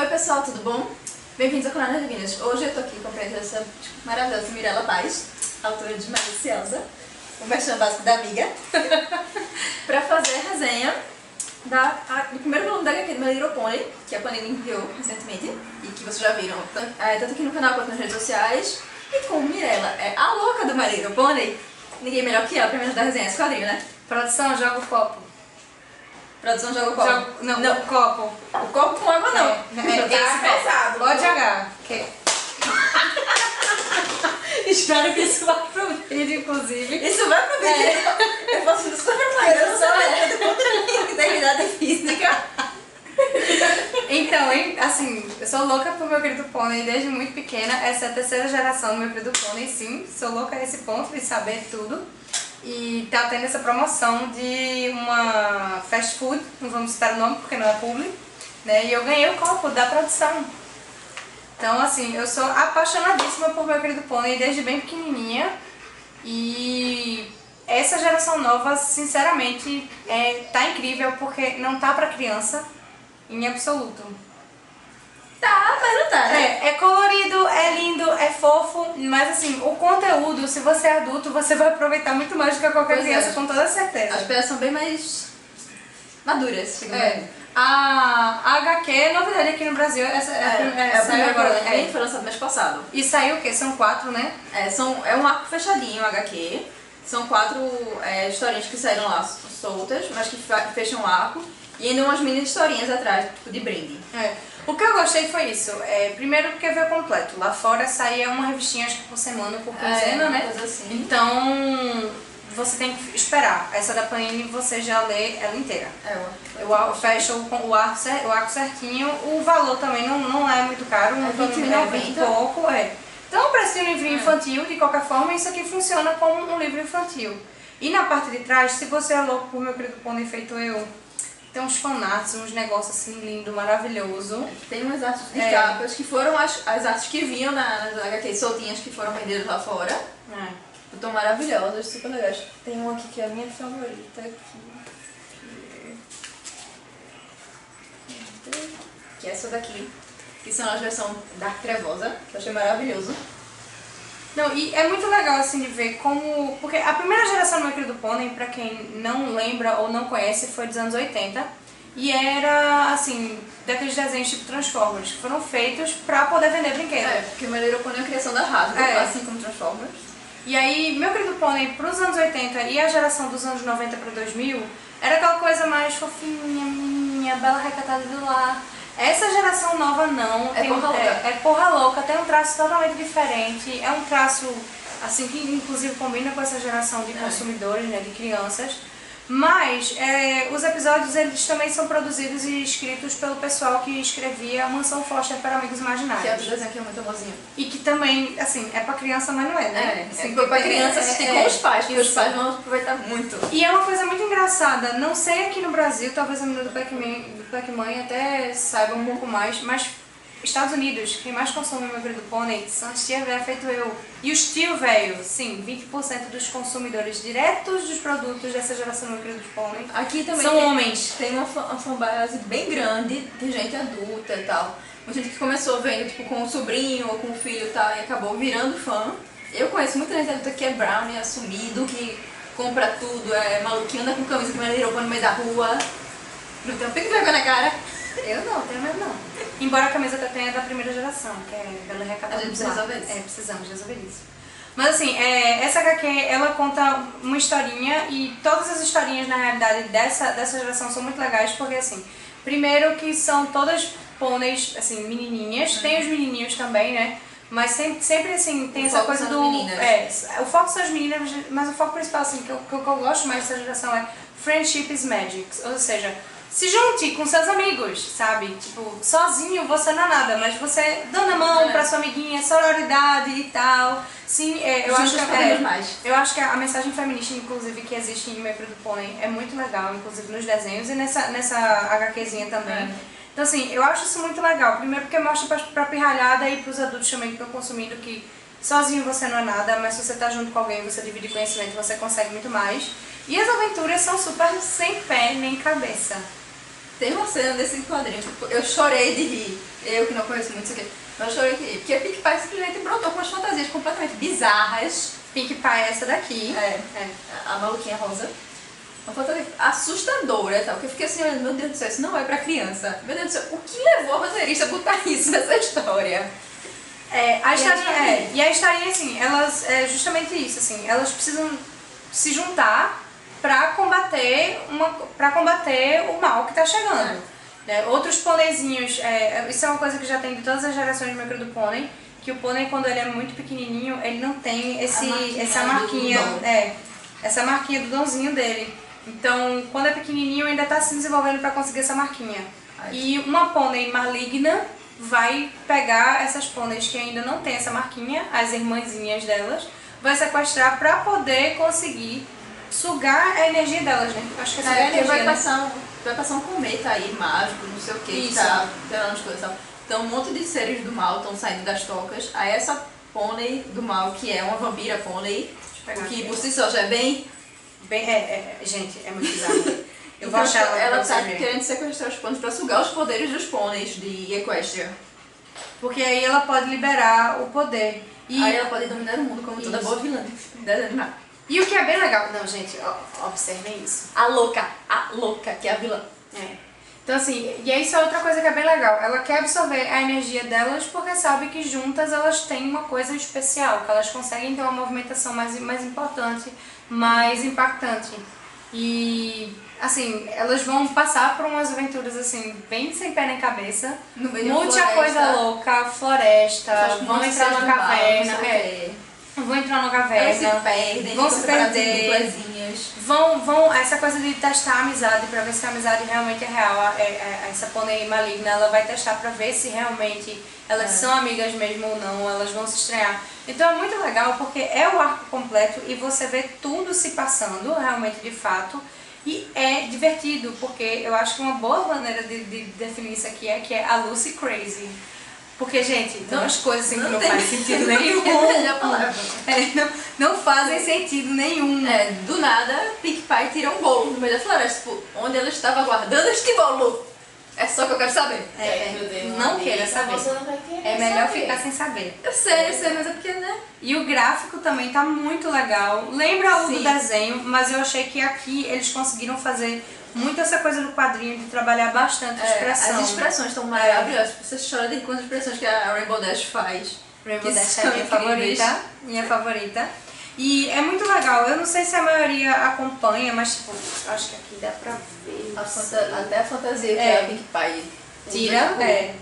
Oi pessoal, tudo bom? Bem-vindos ao canal Divinas. Hoje eu tô aqui com a presença maravilhosa Mirella Paz, autora de Maliciosa, o merchan básico da amiga, pra fazer a resenha da, a, do primeiro volume da HQ do Little Pony, que a Panini enviou recentemente e que vocês já viram é, tanto aqui no canal quanto nas redes sociais. E como Mirella é a louca do My Little Pony, ninguém melhor que ela pra me ajudar a resenhar esse quadrinho, né? Produção, joga o copo. Produção joga o copo. Joga, não, não, o copo. o copo com água não. É, é, esse pesado. Pode jogar. Que... Espero que isso vá pro vídeo, inclusive. Isso vai pro vídeo. É. Eu faço super propaganda, eu sou ela. Integridade física. Então, hein, assim, eu sou louca por meu querido pônei desde muito pequena. Essa é a terceira geração do meu querido pônei, sim. Sou louca a esse ponto de saber tudo. E tá tendo essa promoção de uma fast food, não vamos citar o nome porque não é publi, né? E eu ganhei o copo da produção. Então, assim, eu sou apaixonadíssima por meu querido pônei desde bem pequenininha. E essa geração nova, sinceramente, é, tá incrível porque não tá pra criança em absoluto. Tá, mas não tá, né? É, é colorido, é lindo, é fofo, mas assim, o conteúdo, se você é adulto, você vai aproveitar muito mais do que qualquer Pois é. criança, com toda certeza. As peças são bem mais maduras, É. A, a HQ é novidade aqui no Brasil, essa é, a prim- É, é, saiu agora, é. foi lançado mês passado. E saiu o quê? São quatro, né? É, são, é um arco fechadinho, HQ. São quatro é, historinhas que saíram lá soltas, mas que fecham o arco. E ainda umas mini historinhas atrás, tipo de brinde. É. O que eu gostei foi isso. É, primeiro porque veio completo. Lá fora saía uma revistinha acho que por semana, por quinzena, É, né? assim. Então você tem que esperar. Essa da Panini você já lê ela inteira. É, eu, Eu fecho o, o, arco, o arco certinho. O valor também não, não é muito caro. Não É tô- 20,90. é 20 e pouco, é. Então o preço de um livrinho infantil, de qualquer forma, isso aqui funciona como um livro infantil. E na parte de trás, se você é louco por meu querido pônei feito eu, tem uns fanarts, uns negócios assim lindo, maravilhoso. Tem umas artes de É. capas que foram as, as artes que vinham na, nas HQs soltinhas que foram vendidas lá fora. É. Estão maravilhosas, super legais. Tem uma aqui que é a minha favorita aqui. Que é essa daqui. Que são as versões Dark Trevosa, que eu achei maravilhoso. Não, e é muito legal assim de ver como. Porque a primeira geração do meu querido pônei, pra quem não lembra ou não conhece, foi dos anos 80. E era, assim, daqueles desenhos tipo Transformers, que foram feitos pra poder vender brinquedos. É, porque o Melhor Pônei é a criação da Hasbro, É. assim como Transformers. E aí, meu querido pônei, pros anos 80 e a geração dos anos 90 pra 2000, era aquela coisa mais fofinha, menininha, bela recatada do lar. Essa geração nova não. É tem um- porra louca. É, é porra louca, tem um traço totalmente diferente. É um traço, assim, que inclusive combina com essa geração de É. consumidores, né, de crianças. Mas é, os episódios eles também são produzidos e escritos pelo pessoal que escrevia Mansão Foster para Amigos Imaginários. Que é outro desenho que é muito amorzinho. E que também, assim, é pra criança, mas não é, né? É, Assim, é pra criança assistir é, com os pais, porque os isso. pais vão aproveitar muito. E é uma coisa muito engraçada, não sei aqui no Brasil, talvez a menina do do Pac-Man até saiba um pouco mais, mas Estados Unidos, quem mais consome meu querido pônei são as tia velha feito eu. E os tio velho, sim, 20% dos consumidores diretos dos produtos dessa geração meu querido pônei Aqui também são tem, homens. tem uma, uma fanbase bem grande de gente adulta e tal. Muita gente que começou vendo tipo, com o sobrinho ou com o filho e tal e acabou virando fã. Eu conheço muita gente adulta que é brownie assumido, que compra tudo, é maluquinho, anda com camisa que roupa no meio da rua. Não tem um pico de vergonha na cara. Eu não, tenho medo não. Embora a camisa até tenha da primeira geração, que é Bela Recatada A gente precisa resolver isso. É, precisamos resolver isso. Mas assim, é, essa HQ, ela conta uma historinha e todas as historinhas, na realidade, dessa, dessa geração são muito legais, porque assim, primeiro que são todas pôneis, assim, menininhas, tem os menininhos também, né? Mas sempre, sempre assim, tem O essa coisa do... meninas. É, o foco são as meninas, mas o foco principal, assim, que eu, que eu que eu gosto mais dessa geração é Friendship is Magic, ou seja, se junte com seus amigos, sabe? Tipo, sozinho você não é nada, mas você dando a mão É. pra sua amiguinha, sororidade e tal. Sim, é, eu acho Juntas que é, mais. eu acho que a mensagem feminista, inclusive, que existe em Metro do Pônei é muito legal, inclusive nos desenhos e nessa, nessa HQzinha também. É. Então, assim, eu acho isso muito legal. Primeiro porque mostra pra, pra pirralhada e pros adultos também que estão consumindo que sozinho você não é nada, mas se você tá junto com alguém, você divide conhecimento, você consegue muito mais. E as aventuras são super sem pé nem cabeça. Tem uma cena desse quadrinho que eu chorei de rir. Eu que não conheço muito isso aqui. Mas eu chorei de rir. Porque a Pink Pie simplesmente brotou com umas fantasias completamente bizarras. Pink Pie é essa daqui. É, É. a maluquinha rosa. Uma fantasia assustadora, tal. Que eu fiquei assim, olhando, meu Deus do céu, isso não é pra criança. Meu Deus do céu, o que levou a roteirista a botar isso nessa história? É, a E historinha, a historinha? é, e a historinha, assim, elas, é justamente isso, assim, elas precisam se juntar pra combater, uma, pra combater o mal que tá chegando. né? Outros pôneizinhos, é, isso é uma coisa que já tem de todas as gerações de micro do pônei, que o pônei, quando ele é muito pequenininho, ele não tem esse, marquinha essa marquinha, é, essa marquinha do donzinho dele. Então, quando é pequenininho, ainda tá se desenvolvendo pra conseguir essa marquinha. Ai. E uma pônei maligna vai pegar essas pôneis que ainda não tem essa marquinha, as irmãzinhas delas, vai sequestrar pra poder conseguir sugar a energia delas, né? Acho que essa é, a É, porque energia, vai né? passar, um, vai passar um cometa aí, mágico, não sei o que, que Isso. tá as coisas. Então um monte de seres do mal estão saindo das tocas. Aí essa pônei do mal, que é uma vampira pônei, que por si só já é bem... Bem, é, é, gente, é muito bizarro. Eu Então, vou achar ela, ela pra tá querendo sequestrar os pôneis pra sugar os poderes dos pôneis de Equestria. Porque aí ela pode liberar o poder. E, Aí ela pode dominar o mundo como toda Isso. boa vilã de desenho animado. E o que é bem legal... Não, gente, observem isso. A louca, a louca, que é a vilã. É. Então assim, e isso é outra coisa que é bem legal. Ela quer absorver a energia delas porque sabe que juntas elas têm uma coisa especial, que elas conseguem ter uma movimentação mais, mais importante, mais impactante. E assim, elas vão passar por umas aventuras assim, bem sem pé nem cabeça. No meio Muita floresta. coisa louca, floresta, vão entrar numa mal, caverna, é. Vão entrar numa Elas se caverna. perdem, vão se perder. Vão, vão, essa coisa de testar a amizade pra ver se a amizade realmente é real. É- é- essa pônei maligna, ela vai testar pra ver se realmente elas É. são amigas mesmo ou não, elas vão se estranhar. Então é muito legal porque é o arco completo e você vê tudo se passando realmente de fato. E é divertido, porque eu acho que uma boa maneira de, de definir isso aqui é que é a Lucy Crazy. Porque, gente, tem Não- umas coisas assim que não não tem- faz sentido nenhum. É, não, não fazem sentido nenhum. É, do nada, Pink Pie tira um bolo no meio da floresta. Tipo, onde ela estava guardando este bolo? É só que eu quero saber. É, Meu Deus, não queira saber. Você não vai querer É melhor saber. ficar sem saber. Eu sei, eu sei, mas é porque, né? E o gráfico também tá muito legal. Lembra o do desenho, mas eu achei que aqui eles conseguiram fazer muito essa coisa do quadrinho de trabalhar bastante a É, expressão. as expressões estão maravilhosas. Você chora de quantas expressões que a Rainbow Dash faz. Rainbow que Dash é minha incríveis. favorita. Minha favorita. E é muito legal. Eu não sei se a maioria acompanha, mas tipo, acho que aqui dá pra ver. A fanta- até a fantasia que É. é a Pink Pie. tira, é,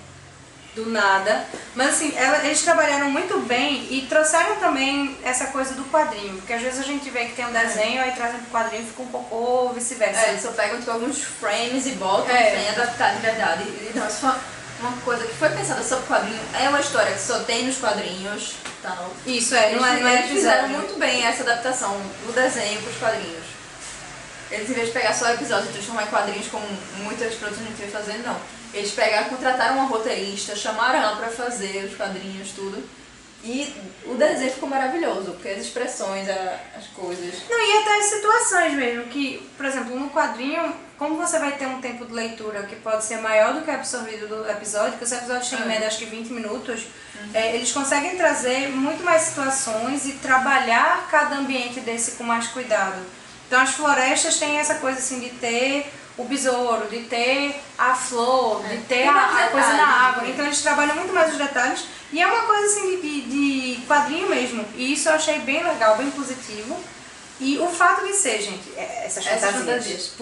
do nada. Mas assim, ela- eles trabalharam muito bem e trouxeram também essa coisa do quadrinho. Porque às vezes a gente vê que tem um desenho, aí trazem pro quadrinho e fica um pouco ou vice-versa. É, eles só pegam tipo, alguns frames e botam É. sem adaptar de verdade. E, uma coisa que foi pensada só pro quadrinho. É uma história que só tem nos quadrinhos. Tal. Isso, é, não é, eles, não é eles fizeram muito bem essa adaptação do desenho pros quadrinhos. Eles, em vez de pegar só episódios e transformar em quadrinhos, como muitas produções a gente vê fazendo, não. Eles pegaram, contrataram uma roteirista, chamaram ela pra fazer os quadrinhos, tudo. E o desenho ficou maravilhoso, porque as expressões, as coisas. Não, e até as situações mesmo, que, por exemplo, no quadrinho, como você vai ter um tempo de leitura que pode ser maior do que absorvido do episódio, que os episódios têm em É. média acho que 20 minutos, é, eles conseguem trazer muito mais situações e trabalhar cada ambiente desse com mais cuidado. Então as florestas têm essa coisa assim de ter o besouro, de ter a flor, É. de ter a, a coisa na água. né? Então eles trabalham muito mais os detalhes e é uma coisa assim de, de, quadrinho mesmo. E isso eu achei bem legal, bem positivo. E o fato de ser, gente, é- essas, Essas fantasias.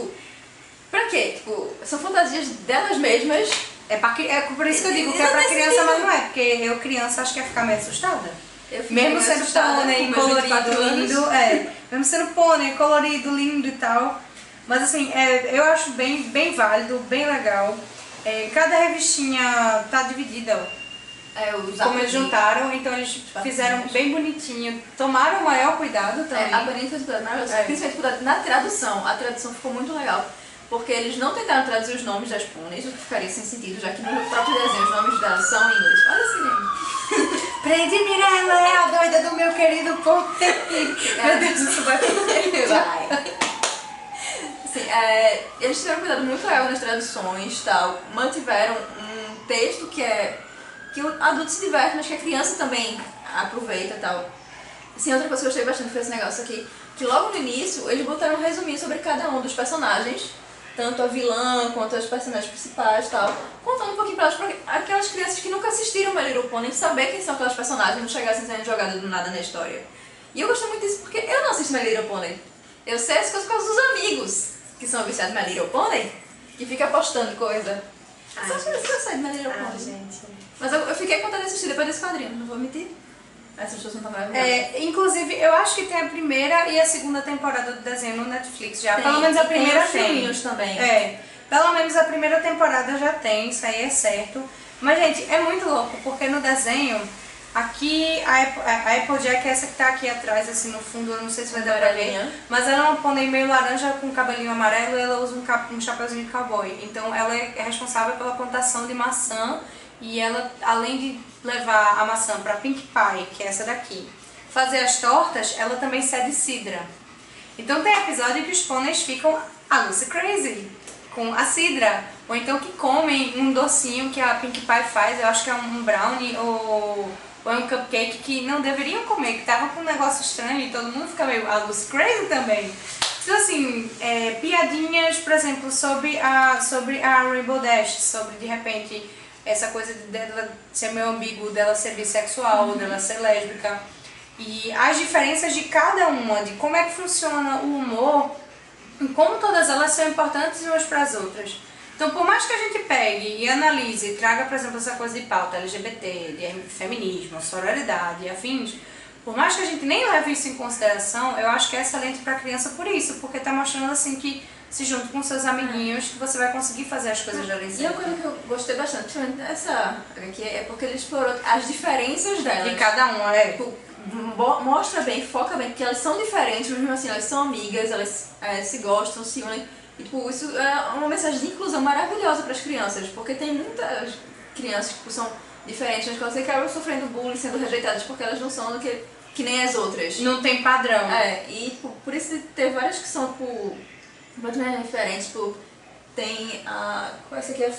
Pra quê? Tipo, são fantasias delas mesmas. É, pra, é por isso que eu digo que é pra criança, mas não é, porque eu criança acho que ia ficar meio assustada. Eu Mesmo sendo assustada pônei, com meus 24 colorido, lindo, é. Mesmo sendo pônei, colorido, lindo e tal. Mas assim, é, eu acho bem, bem válido, bem legal. É, cada revistinha tá dividida. É, Como eles juntaram, então eles fizeram bem bonitinho. Tomaram o maior cuidado também. É, a Bonita foi. É. Principalmente por- na tradução. A tradução ficou muito legal. Porque eles não tentaram traduzir os nomes das pôneis, o que ficaria sem sentido, já que no próprio desenho os nomes delas são em inglês. Olha assim, Prende Mirella, é a doida do meu querido pônei. Meu Deus, isso vai vai. Sim, é, eles tiveram cuidado muito legal nas traduções tal. Mantiveram um texto que é. que o adulto se diverte, mas que a criança também aproveita e tal. Sim, outra coisa que eu gostei bastante foi esse negócio aqui. Que logo no início eles botaram um resuminho sobre cada um dos personagens. Tanto a vilã quanto as personagens principais e tal. Contando um pouquinho pra elas, pra aquelas crianças que nunca assistiram My Little Pony, saber quem são aquelas personagens, não chegassem sendo jogadas do nada na história. E eu gostei muito disso porque eu não assisto My Little Pony. Eu sei as coisas por causa dos amigos que são viciados em My Little Pony, que fica postando coisa. Ai, Só que eu sei de My Little Pony. gente. Mas eu, eu fiquei de assistir depois desse quadrinho, não vou mentir. Essas pessoas não estão maravilhosas. É, inclusive, eu acho que tem a primeira e a segunda temporada do desenho no Netflix já. Tem, Pelo menos a primeira tem tem. filminhos também. É, pelo menos a primeira temporada já tem, isso aí é certo. Mas, gente, é muito louco, porque no desenho, aqui a Apple, a Applejack, essa que tá aqui atrás, assim, no fundo, eu não sei se vai dar pra ver. Mas ela é uma pônei meio laranja com cabelinho amarelo e ela usa um, cap, um chapeuzinho de cowboy. Então ela é responsável pela plantação de maçã e ela, além de levar a maçã para Pink Pie, que é essa daqui, fazer as tortas, ela também cede cidra. Então tem episódio que os pôneis ficam a Lucy Crazy com a cidra. Ou então que comem um docinho que a Pink Pie faz, eu acho que é um brownie ou, ou é um cupcake que não deveriam comer, que tava com um negócio estranho e todo mundo fica meio a Lucy Crazy também. Então assim, é, piadinhas, por exemplo, sobre a, sobre a Rainbow Dash, sobre de repente essa coisa de dela ser meio ambíguo, dela ser bissexual, dela ser lésbica. E as diferenças de cada uma, de como é que funciona o humor, e como todas elas são importantes umas para as outras. Então, por mais que a gente pegue e analise e traga, por exemplo, essa coisa de pauta LGBT, de feminismo, sororidade e afins, por mais que a gente nem leve isso em consideração, eu acho que é excelente para a criança por isso, porque está mostrando assim que se junto com seus amiguinhos que você vai conseguir fazer as coisas darem E uma certo. coisa que eu gostei bastante, principalmente dessa aqui, é porque ele explorou as diferenças delas. De cada uma, é. Tipo, mo- mostra bem, foca bem, que elas são diferentes, mas mesmo assim elas são amigas, elas é, se gostam, se unem. E tipo, isso é uma mensagem de inclusão maravilhosa para as crianças, porque tem muitas crianças que tipo, são diferentes, mas que elas acabam sofrendo bullying, sendo rejeitadas porque elas não são do que, que nem as outras. Não tem padrão. É, e tipo, por isso ter várias que são tipo, completamente diferentes, tipo, tem a. Qual é essa aqui? É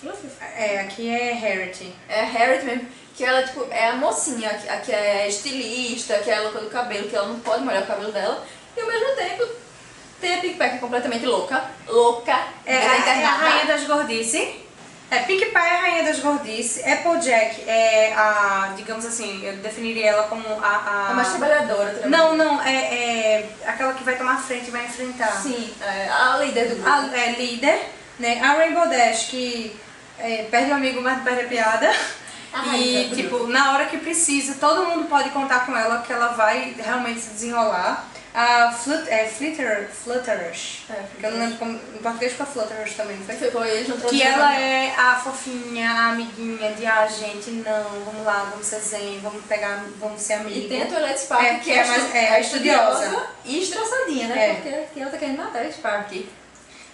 Fluffy? É, aqui é Harriet. É Harriet mesmo, que ela tipo, é a mocinha, a que- a que é estilista, que é a louca do cabelo, que ela não pode molhar o cabelo dela, e ao mesmo tempo tem a que é completamente louca, louca, É, a, é a rainha das gordices. É, Pink Pie é a rainha das gordices. Applejack é a, digamos assim, eu definiria ela como a... a... Mais trabalhadora também. Não, não, é, é aquela que vai tomar frente e vai enfrentar. Sim, é, a líder do grupo. A é líder, né? A Rainbow Dash, que é, perde o amigo, mas não perde a piada. E, tipo, na hora que precisa, todo mundo pode contar com ela, que ela vai realmente se desenrolar. A Flut, é, Flitter, Flutterish, É, que eu não lembro como, em português ficou Flutterish também, foi? Foi, foi, eles não Que ela é a fofinha, a amiguinha de, ah, gente, não, vamos lá, vamos ser zen, vamos pegar, vamos ser amigos. E tem a Toilette Spark, É, que é, é mais- é a estudiosa. e estressadinha, né? É. Porque que ela tá querendo matar a Spark,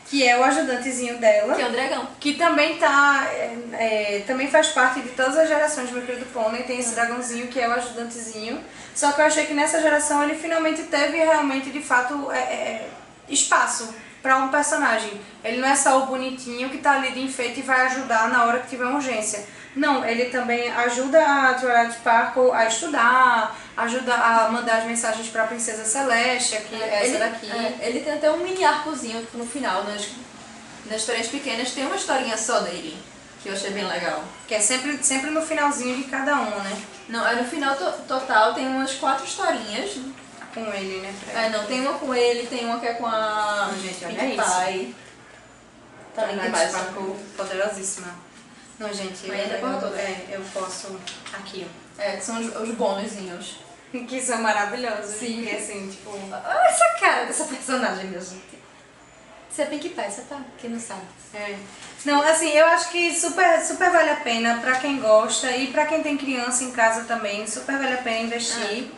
Que é o ajudantezinho dela. que é o dragão. Que também tá. é, é, também faz parte de todas as gerações de Meu Querido Pônei. Tem esse dragãozinho que é o ajudantezinho. Só que eu achei que nessa geração ele finalmente teve realmente, de fato, é, é, espaço para um personagem. Ele não é só o bonitinho que tá ali de enfeite e vai ajudar na hora que tiver urgência. Não, ele também ajuda a Twilight Sparkle a estudar, ajuda a mandar as mensagens pra Princesa Celeste, que é essa ele, daqui. é, ele tem até um mini arcozinho no final, nas, nas historinhas pequenas, tem uma historinha só dele, que eu achei bem legal. Que é sempre, sempre no finalzinho de cada uma, né? Não, é no final to- total tem umas quatro historinhas. Com ele, né? É, não, tem uma com ele, tem uma que é com a gente, olha Pink isso. Pie. Lindo Twilight. Sparkle, poderosíssima. Não, gente, Mas ainda eu, toda. é, eu posso aqui, É, que são os, os bônusinhos. ó. Que são maravilhosos. Sim. Que assim, tipo. Olha essa cara dessa personagem, minha gente. Você é Pink você tá? Quem não sabe. É. Não, assim, eu acho que super, super vale a pena pra quem gosta e pra quem tem criança em casa também, super vale a pena investir.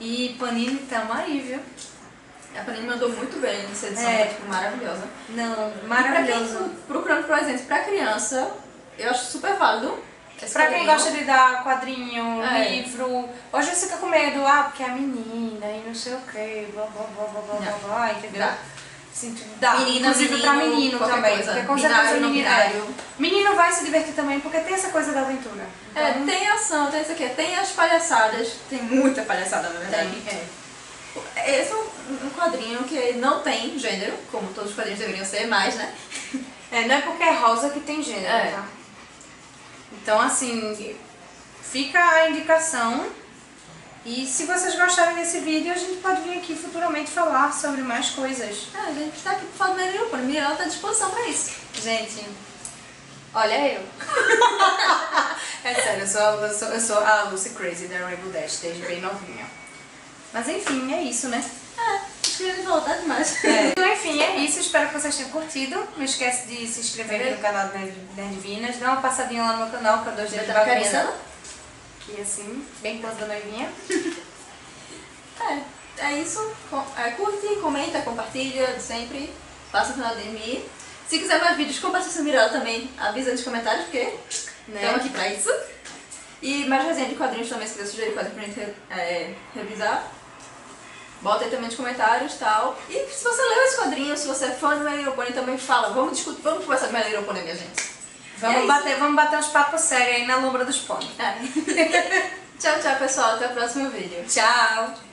E Panini tamo aí, viu? A Panini mandou muito bem nessa edição, É. tá, tipo, maravilhosa. Não, maravilhoso. Pra quem procurando presentes pra criança, eu acho super válido. Pra quem gosta de dar quadrinho, É. livro, hoje você fica com medo, ah, porque é a menina e não sei o que, blá blá blá blá blá blá, blá, entendeu? Dá. Sim, dá. Menina, Inclusive menino, pra menino também. coisa. Porque com Binário, certeza não menino, é. menino vai se divertir também, porque tem essa coisa da aventura. É, Então, tem ação, tem isso aqui, tem as palhaçadas, tem muita palhaçada na verdade. tem, é. Esse é um quadrinho que não tem gênero, como todos os quadrinhos deveriam ser, mais, né? É, não é porque é rosa que tem gênero, É. tá? Então, assim, fica a indicação. E se vocês gostarem desse vídeo, a gente pode vir aqui futuramente falar sobre mais coisas. Ah, a gente tá aqui por falar do Meu Little Pony, Mirella tá à disposição pra isso. Gente, olha eu. é sério, eu sou, a- eu sou, eu sou a Lucy Crazy da Rainbow Dash, desde bem novinha. Mas enfim, é isso, né? Queria voltar demais. Então, enfim, é isso. Espero que vocês tenham curtido. Não esquece de se inscrever aqui no canal do Nerd Nerd Divinas. Dá uma passadinha lá no meu canal, que é o Dois Dedos de Bagunça. Que assim, bem close da noivinha. É, é isso. É, curte, comenta, compartilha, sempre. Passa no canal da DMI. Se quiser mais vídeos com Patrícia Mirella também, avisa nos comentários, porque Né? estamos aqui pra isso. E mais resenha de quadrinhos também, se quiser sugerir quadrinhos pra gente é, revisar. Bota aí também nos comentários e tal. E se você leu esse quadrinho, se você é fã do My Little Pony, também fala. Vamos discutir, vamos conversar do My Little Pony, minha gente. Vamos, é bater, vamos bater uns papos sérios aí na lombra dos pôneis. É. tchau, tchau, pessoal. Até o próximo vídeo. Tchau!